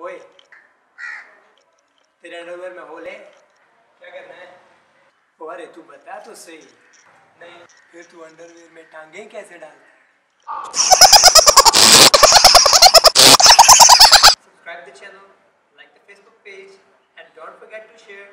ओए तेरे अंडरवेयर में होल है क्या करना है? ओ, अरे, तू बता तो सही। नहीं, फिर तू अंडरवेयर में टांगे कैसे डाल? Subscribe the channel like the Facebook page and don't forget to share